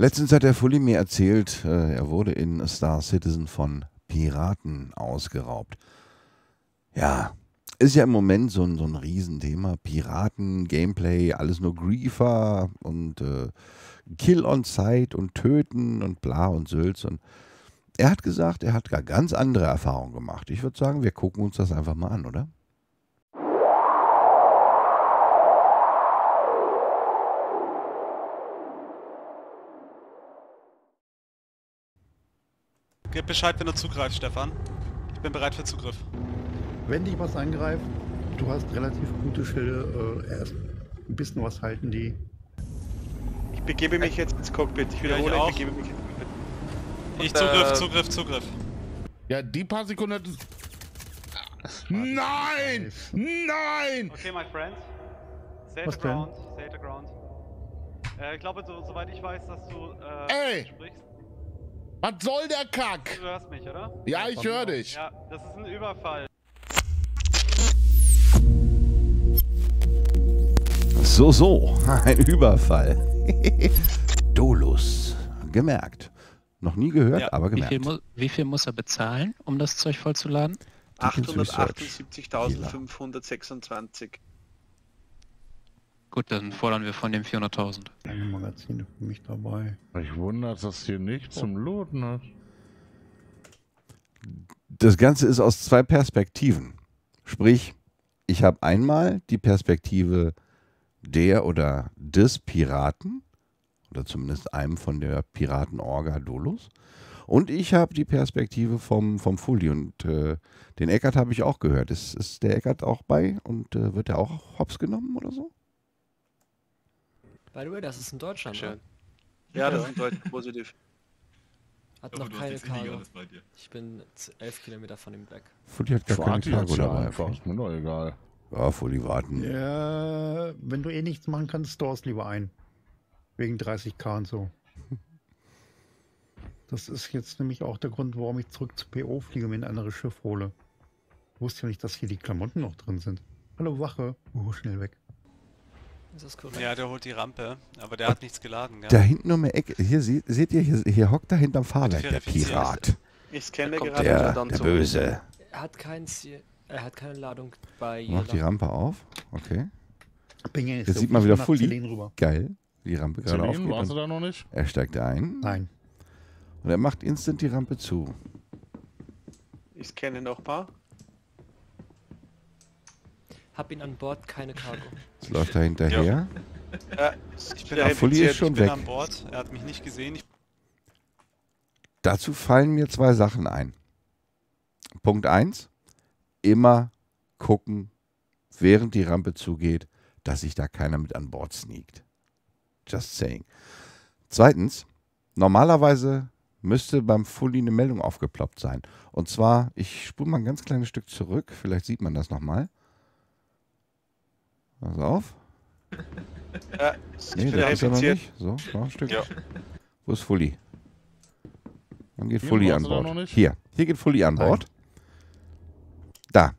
Letztens hat der Fully mir erzählt, äh, er wurde in Star Citizen von Piraten ausgeraubt. Ja, ist ja im Moment so ein, so ein Riesenthema. Piraten, Gameplay, alles nur Griefer und äh, Kill on Sight und Töten und bla und Sülz. Und er hat gesagt, er hat gar ganz andere Erfahrungen gemacht. Ich würde sagen, wir gucken uns das einfach mal an, oder? Gib Bescheid, wenn du zugreifst, Stefan. Ich bin bereit für Zugriff. Wenn dich was angreift, du hast relativ gute Schilde, äh, erst ein bisschen was halten die. Ich begebe mich jetzt ins Cockpit. Ich wiederhole, Ja, ich ich, begebe mich ins Cockpit. Ich Und, Zugriff, äh, Zugriff, Zugriff. Ja, die paar Sekunden. Nein! Nein! Okay, my friend. Stay Was the denn? ground, stay the ground. Äh, ich glaube, so, soweit ich weiß, dass du äh, Ey! sprichst. Was soll der Kack? Du hörst mich, oder? Ja, ich höre dich. Ja, das ist ein Überfall. So, so, ein Überfall. Dolus. Gemerkt. Noch nie gehört, Ja, aber Wie viel, gemerkt. wie viel muss er bezahlen, um das Zeug vollzuladen? Dickens Research. 878.526. Gut, dann fordern wir von dem 400.000. Keine Magazine für mich dabei. Ich wundere, dass das hier nicht zum Looten hat. Das Ganze ist aus zwei Perspektiven. Sprich, ich habe einmal die Perspektive der oder des Piraten, oder zumindest einem von der Piratenorga Dolus. Und ich habe die Perspektive vom, vom Fully. Und äh, den Eckert habe ich auch gehört. Ist, ist der Eckert auch bei und äh, wird er auch hops genommen oder so? By the way, das ist in Deutschland. Schön. Ne? Ja, das ist in Deutschland positiv. Hat noch keine Cargo. Ich bin z- elf Kilometer von ihm weg. Fully hat gar keine Cargo dabei. einfach. Ist mir doch egal. Ja, Fully warten. Ja, wenn du eh nichts machen kannst, stores lieber ein. Wegen 30k und so. Das ist jetzt nämlich auch der Grund, warum ich zurück zu PO fliege und mir ein anderes Schiff hole. Ich wusste ja nicht, dass hier die Klamotten noch drin sind. Hallo Wache. Oh, schnell weg. Ist das korrekt? Ja, der holt die Rampe, aber der hat nichts geladen, gell? Da hinten um die Ecke, hier seht, seht ihr, hier, hier hockt da hinterm Fahrwerk der. Pirat. Ich scanne gerade Der, der zu- Böse. Er hat kein Ziel. Er hat keine Ladung bei Mach die. Rampe auf. Okay. Ja jetzt sieht man wieder Fully. Geil. Die Rampe gerade Celine, warst du aufgeht. da noch nicht? Er steigt ein Nein. und er macht instant die Rampe zu. Ich scanne noch ein paar. Hab ihn an Bord, keine Cargo. Jetzt läuft er hinterher. Ja, Ich ich bin, Ah, Fully ist schon ich bin weg. an Bord, er hat mich nicht gesehen. Ich Dazu fallen mir zwei Sachen ein. Punkt 1. Immer gucken, während die Rampe zugeht, dass sich da keiner mit an Bord sneakt. Just saying. Zweitens, normalerweise müsste beim Fully eine Meldung aufgeploppt sein. Und zwar, ich spule mal ein ganz kleines Stück zurück, vielleicht sieht man das nochmal. Pass auf. Ja, ich Nee, bin das ist er noch nicht. So, noch ein Stück. Ja. Wo ist Fully? Dann geht Hier, Fully an Bord. Hier, hier geht Fully an Nein. Bord. Da.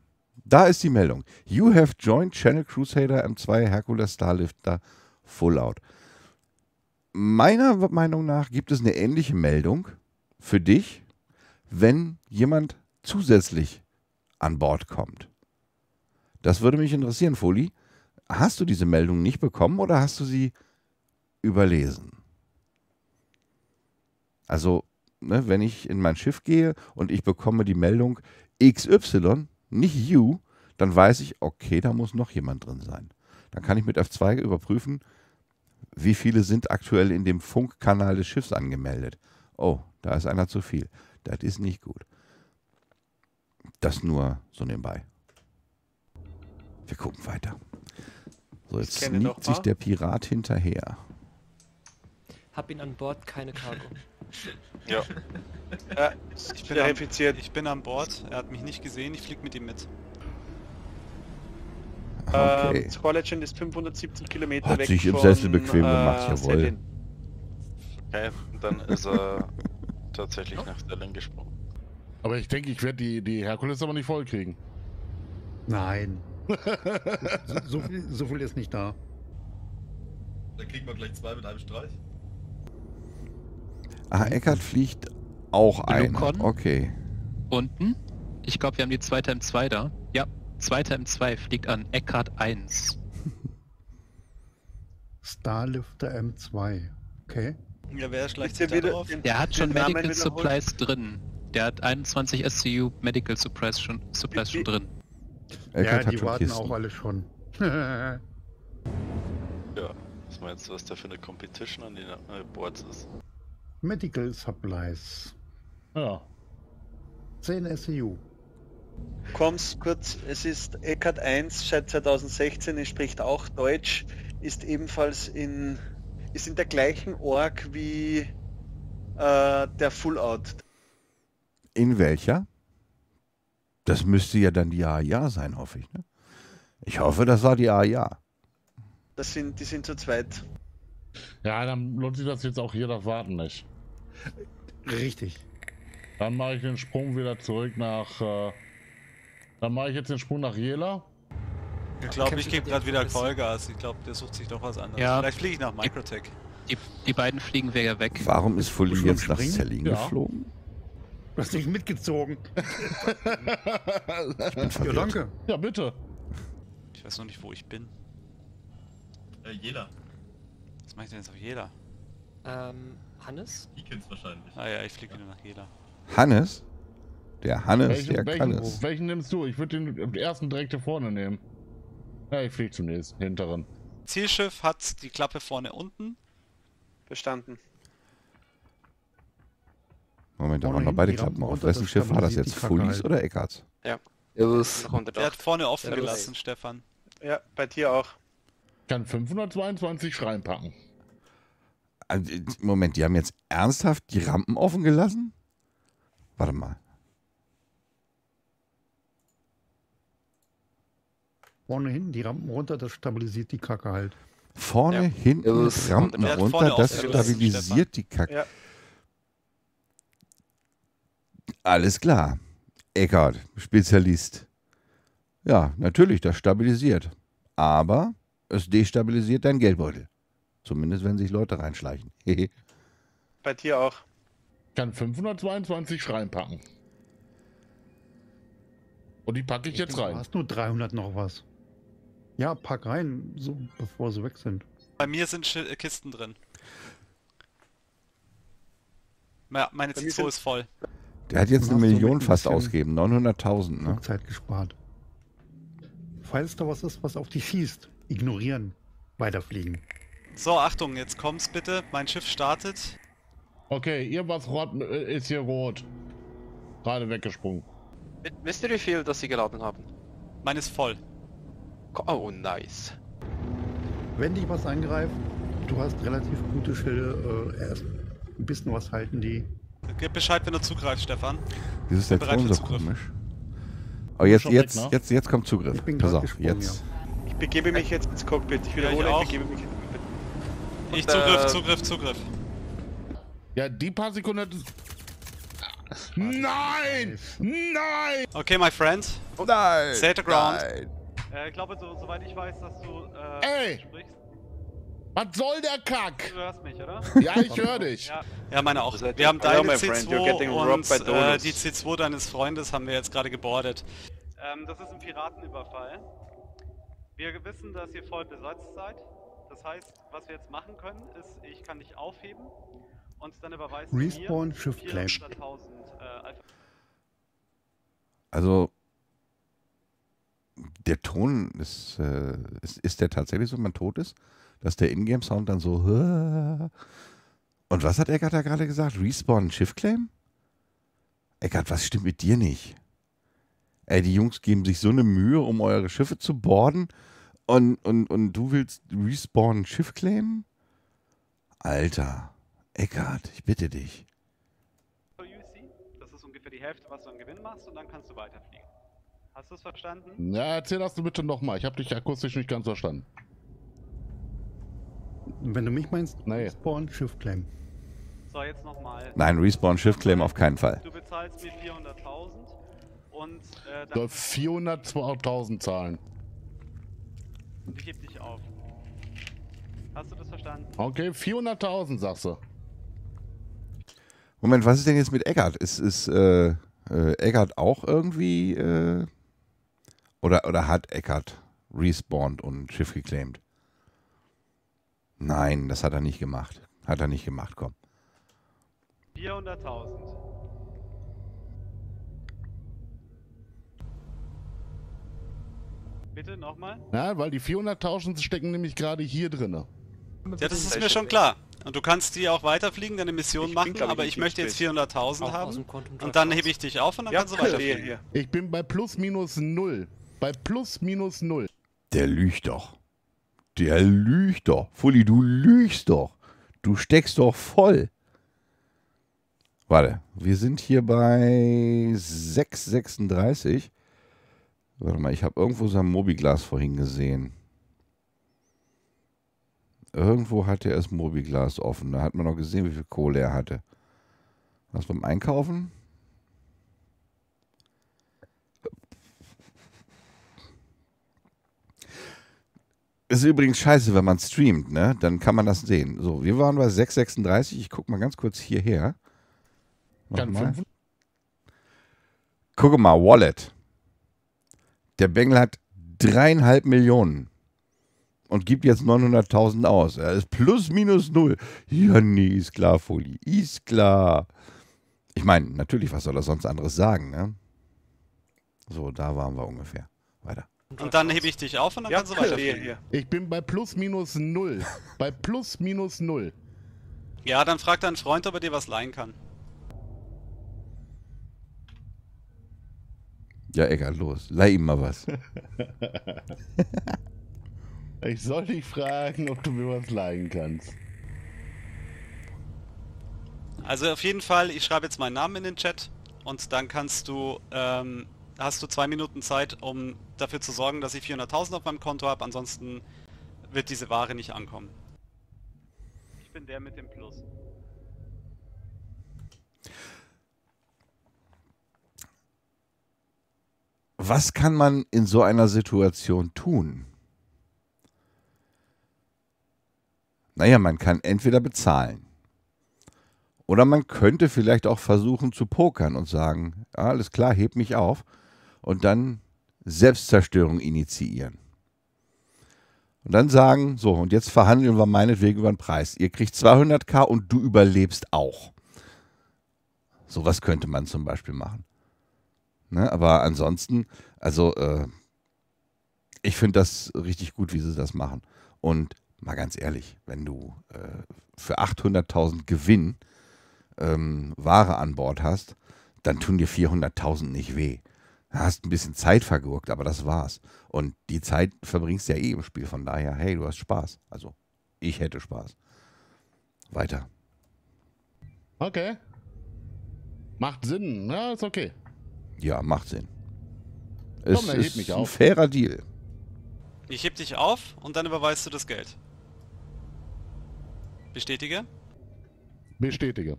Da ist die Meldung. You have joined Channel Crusader M2 Hercules Starlifter Full Out. Meiner Meinung nach gibt es eine ähnliche Meldung für dich, wenn jemand zusätzlich an Bord kommt. Das würde mich interessieren, Fully. Hast du diese Meldung nicht bekommen oder hast du sie überlesen? Also, ne, wenn ich in mein Schiff gehe und ich bekomme die Meldung XY, nicht you, dann weiß ich, okay, da muss noch jemand drin sein. Dann kann ich mit F2 überprüfen, wie viele sind aktuell in dem Funkkanal des Schiffs angemeldet. Oh, da ist einer zu viel. Das ist nicht gut. Das nur so nebenbei. Wir gucken weiter. So, jetzt sneakt sich der Pirat hinterher. Hab ihn an Bord, keine Cargo. Ja, ich bin verifiziert. ich bin an Bord, er hat mich nicht gesehen, ich flieg mit ihm mit. Okay. Ähm, Squall Legend ist 570 Kilometer Hat weg sich im von, Sessel bequem gemacht, äh, jawohl. Selin. Okay, dann ist er tatsächlich nach Stelling gesprungen. Aber ich denke, ich werde die, die Herkules aber nicht voll kriegen. Nein. So, so, viel, so viel ist nicht da. Dann kriegen wir gleich zwei mit einem Streich. Ah, Eckart fliegt auch ein. Okay. Unten. Ich glaube, wir haben die zweite M2 da. Ja, zweite M2 fliegt an Eckhart 1. Starlifter M2. Okay. Ja, wer schleicht sich da wieder drauf? Der hat schon Medical. Supplies drin. Der hat 21 SCU Medical Supplies schon, Supplies schon drin. Eckart ja, hat die warten Kisten. auch alle schon. Ja. Was meinst du, was da für eine Competition an den äh, Boards ist? Medical Supplies. Ja. 10 SEU. Komm's kurz, es ist Eckart 1 seit 2016, er spricht auch Deutsch, ist ebenfalls in, ist in der gleichen Org wie äh, der Full Out. In welcher? Das müsste ja dann die AIA sein, hoffe ich. Ne? Ich hoffe, das war die AIA. Das sind, die sind zu zweit. Ja, dann lohnt sich das jetzt auch hier das Warten nicht. Richtig. Dann mache ich den Sprung wieder zurück nach. Äh, dann mache ich jetzt den Sprung nach Jela. Ich glaube, ich gebe gerade wieder. Vollgas. Ich glaube, der sucht sich doch was anderes. Ja. Vielleicht fliege ich nach Microtech. Die, die beiden fliegen wir ja weg. Warum ist Fully jetzt nach? Zelling Ja. geflogen? Du hast dich mitgezogen. Ich bin Ja, danke. ja, bitte. Ich weiß noch nicht, wo ich bin. Äh, jeder. Was mache ich denn jetzt auf Jela? Ähm, Hannes? Die kennt's wahrscheinlich. Ah ja, ich fliege wieder nach Jela. Hannes? Der Hannes, der Welchen, kann welchen, es. welchen nimmst du? Ich würde den, ersten direkt hier vorne nehmen. Ja, ich fliege zum nächsten, hinteren. Zielschiff hat die Klappe vorne unten. Verstanden. Moment, da waren noch beide die Klappen Rampen auf. Wessen Schiff war das jetzt? Fullys halt. oder Eckarts? Der hat vorne offen Ja, gelassen, Stefan. Ja, bei dir auch. Kann 522 reinpacken. Also, Moment, die haben jetzt ernsthaft die Rampen offen gelassen? Warte mal. Vorne hin, die Rampen runter, das stabilisiert die Kacke halt. Vorne, Ja. hinten, Ja, Rampen runter, das stabilisiert die Kacke. Ja. Alles klar. Eckart, Spezialist. Ja, natürlich, das stabilisiert. Aber es destabilisiert dein Geldbeutel. Zumindest, wenn sich Leute reinschleichen. Bei dir auch. Kann 522 reinpacken. Und die packe ich jetzt Du rein. hast nur 300 noch was. Ja, pack rein, so, bevor sie weg sind. Bei mir sind Schi äh, Kisten drin. Ja, meine Bei mir C2 sind- ist voll. Der hat jetzt eine Million ein fast bisschen- ausgegeben. 900.000, ne? Zeit gespart. Falls da was ist, was auf dich schießt, ignorieren. Weiterfliegen. So, Achtung, jetzt kommt's bitte. Mein Schiff startet. Okay, irgendwas rot, äh, ist hier rot. Gerade weggesprungen. Wisst ihr, wie viel das sie geladen haben? Meine ist voll. Oh, nice. Wenn dich was angreift, du hast relativ gute Schilde, äh, erst ein bisschen was halten die. Gib Bescheid, wenn du zugreifst, Stefan. Das ist der Bereit Ton für so Zugriff. komisch. Oh, jetzt, weg, jetzt, ne? jetzt, jetzt kommt Zugriff. Ich bin Pass auf, jetzt. Ich begebe mich jetzt ins Cockpit. Ich wiederhole, ich ich begebe mich ins Cockpit. Ich Zugriff, äh, Zugriff, Zugriff. Ja, die paar Sekunden. Nein! Nein! Okay, my friend. Nein! Stay the ground. Nein. Äh, ich glaube, so, soweit ich weiß, dass du äh, Ey! sprichst. Was soll der Kack? Du hörst mich, oder? Ja, ich höre dich. Ja. Ja, meine auch. Wir haben deine my friend, you're C2 getting robbed und äh, die C2 deines Freundes haben wir jetzt gerade gebordet. Ähm, das ist ein Piratenüberfall. Wir wissen, dass ihr voll besetzt seid. Das heißt, was wir jetzt machen können, ist, ich kann dich aufheben und dann überweisen Respawn, Shift Claim. 400.000 äh, Alpha. Also, der Ton ist, äh, ist, ist der tatsächlich so, wenn man tot ist? Dass der Ingame-Sound dann so. Und was hat Eckart da gerade gesagt? Respawn Shift Claim? Eckart, was stimmt mit dir nicht? Ey, die Jungs geben sich so eine Mühe, um eure Schiffe zu borden und, und, und du willst Respawn Shift Claim? Alter, Eckart, ich bitte dich. UC. Das ist ungefähr die Hälfte, was du an Gewinn machst und dann kannst du weiterfliegen. Hast du es verstanden? Ja, erzähl das du bitte nochmal. Ich habe dich akustisch nicht ganz verstanden. Wenn du mich meinst, Nee. Spawn Shift Claim. So, jetzt nochmal. Nein, Respawn Shift Claim auf keinen Fall. Du bezahlst mir 400.000 und äh, Soll dann 400.000 zahlen. und ich heb dich auf. Hast du das verstanden? Okay, 400.000 sagst du. Moment, was ist denn jetzt mit Eggert? Ist, ist äh, äh, Eggert auch irgendwie äh, oder, oder hat Eggert respawned und Schiff geclaimed? Nein, das hat er nicht gemacht. Hat er nicht gemacht, komm. 400.000. Bitte nochmal? Ja, weil die 400.000 stecken nämlich gerade hier drinne. Ja, das ist mir schon klar. Und du kannst die auch weiterfliegen, deine Mission Ich bin, machen, ich, aber nicht ich möchte jetzt 400.000 Auch aus haben. Und dann hebe ich dich auf und dann Ja, kannst du weiterfliegen. hier. Ich bin bei plus minus null. Bei plus minus null. Der lügt doch. Der lügt doch. Fully, du lügst doch. Du steckst doch voll. Warte, wir sind hier bei 6,36. Warte mal, ich habe irgendwo sein Mobiglas vorhin gesehen. Irgendwo hatte er das Mobiglas offen. Da hat man noch gesehen, wie viel Kohle er hatte. Was beim Einkaufen? Ist übrigens scheiße, wenn man streamt, ne? Dann kann man das sehen. So, wir waren bei 6,36. Ich guck mal ganz kurz hierher. Kann mal. Gucke mal, Wallet. Der Bengel hat dreieinhalb Millionen und gibt jetzt 900.000 aus. Er ist plus minus null. Ja, nee, ist klar, Foli. Ist klar. Ich meine, natürlich, was soll er sonst anderes sagen, ne? So, da waren wir ungefähr. Weiter. Und dann hebe ich dich auf und dann Ja, kannst du hier, weiterfliegen. hier. Ich bin bei plus minus null. bei plus minus null. Ja, dann frag deinen Freund, ob er dir was leihen kann. Ja, egal, los. Leih ihm mal was. Ich soll dich fragen, ob du mir was leihen kannst. Also auf jeden Fall, ich schreibe jetzt meinen Namen in den Chat und dann kannst du, ähm, hast du zwei Minuten Zeit, um dafür zu sorgen, dass ich 400.000 auf meinem Konto habe, ansonsten wird diese Ware nicht ankommen. Ich bin der mit dem Plus. Was kann man in so einer Situation tun? Naja, man kann entweder bezahlen. Oder man könnte vielleicht auch versuchen zu pokern und sagen, ja, alles klar, heb mich auf. Und dann Selbstzerstörung initiieren. Und dann sagen, so, und jetzt verhandeln wir meinetwegen über den Preis. Ihr kriegt 200k und du überlebst auch. Sowas könnte man zum Beispiel machen. Ne? Aber ansonsten, also äh, ich finde das richtig gut, wie sie das machen. Und mal ganz ehrlich, wenn du äh, für 800.000 Gewinn ähm, Ware an Bord hast, dann tun dir 400.000 nicht weh. Du hast ein bisschen Zeit vergurkt, aber das war's. Und die Zeit verbringst du ja eh im Spiel. Von daher, hey, du hast Spaß. Also, ich hätte Spaß. Weiter. Okay. Macht Sinn. Ja, ist okay. Ja, macht Sinn. Es Komm, ist mich ein auf. fairer Deal. Ich heb dich auf und dann überweist du das Geld. Bestätige. Bestätige.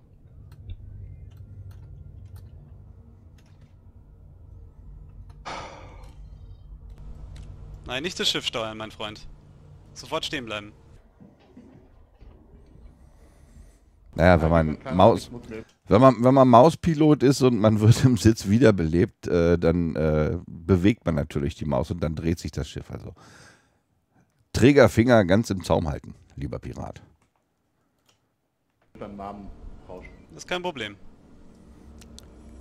Nein, nicht das Schiff steuern, mein Freund. Sofort stehen bleiben. Naja, wenn man Maus, wenn man, wenn man Mauspilot ist und man wird im Sitz wiederbelebt, äh, dann äh, bewegt man natürlich die Maus und dann dreht sich das Schiff. Also Trägerfinger ganz im Zaum halten, lieber Pirat. Beim Namen rauschen. Das ist kein Problem.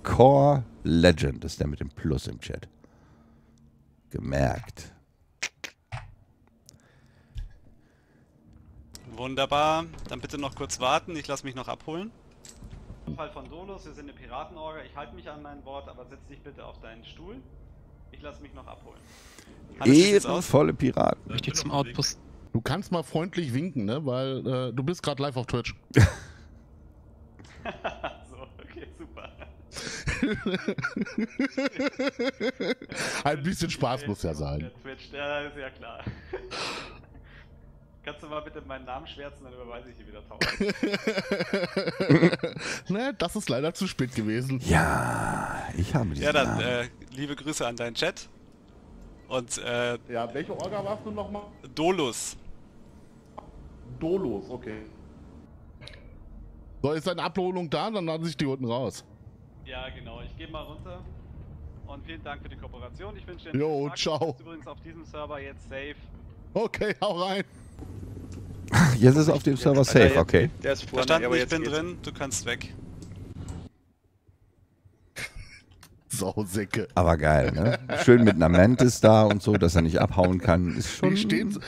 Core Legend ist der mit dem Plus im Chat. Gemerkt. Wunderbar. Dann bitte noch kurz warten. Ich lasse mich noch abholen. Fall von Dolus, wir sind eine Piratenorga. Ich halte mich an mein Wort, aber setz dich bitte auf deinen Stuhl. Ich lasse mich noch abholen. Ehrenvolle Piraten. Ich die zum Outpost. Du kannst mal freundlich winken, ne? Weil äh, du bist gerade live auf Twitch. so, okay, super. Ein bisschen Spaß muss ja sein. Der Twitch, ja, ist ja klar. Kannst du mal bitte meinen Namen schwärzen, dann überweise ich dir wieder 1000. ne, das ist leider zu spät gewesen. Ja, ich habe diesen Ja, dann Namen. äh, liebe Grüße an deinen Chat. Und äh, Ja, welche Orga warst du nochmal? Dolus. Dolos, okay. So, ist eine Abholung da? Dann lasse ich die unten raus. Ja, genau. Ich gehe mal runter. Und vielen Dank für die Kooperation. Ich wünsche dir einen Jo, schönen Tag. ciao. Du bist übrigens auf diesem Server jetzt safe. Okay, hau rein. Jetzt ist er auf dem Server safe, okay. Der ist vorne, Verstanden, aber ich bin geht's. drin. Du kannst weg. Sausäcke. Aber geil, ne? Schön mit einer Mantis da und so, dass er nicht abhauen kann. Ist schon Die stehen,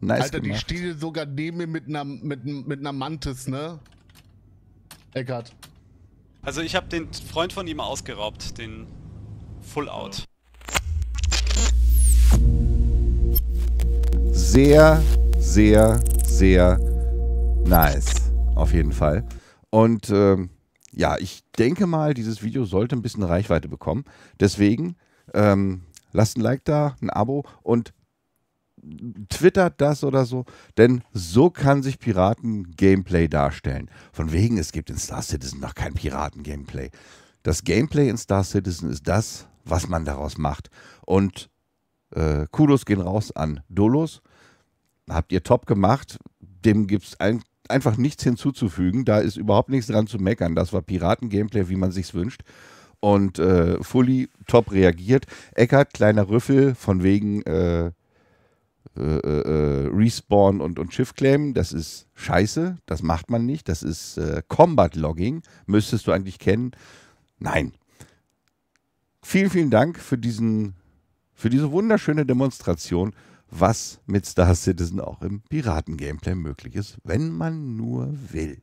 nice Alter, die gemacht. stehen sogar neben mir mit einer, mit, mit einer Mantis, ne? Eckart. Also ich habe den Freund von ihm ausgeraubt, den Full Out. Sehr, sehr, sehr nice. Auf jeden Fall. Und ähm, ja, ich denke mal, dieses Video sollte ein bisschen Reichweite bekommen. Deswegen ähm, lasst ein Like da, ein Abo und twittert das oder so, denn so kann sich Piraten-Gameplay darstellen. Von wegen, es gibt in Star Citizen noch kein Piraten-Gameplay. Das Gameplay in Star Citizen ist das, was man daraus macht. Und äh, Kudos gehen raus an Dolos. Habt ihr top gemacht. Dem gibt es ein, einfach nichts hinzuzufügen. Da ist überhaupt nichts dran zu meckern. Das war Piraten-Gameplay, wie man sich's wünscht. Und äh, Fully top reagiert. Eckert, kleiner Rüffel, von wegen äh, äh, äh, Respawn und, und Schiff-Claim. Das ist scheiße. Das macht man nicht. Das ist äh, Combat-Logging. Müsstest du eigentlich kennen. Nein. Vielen, vielen Dank für diesen, für diese wunderschöne Demonstration, was mit Star Citizen auch im Piraten-Gameplay möglich ist, wenn man nur will.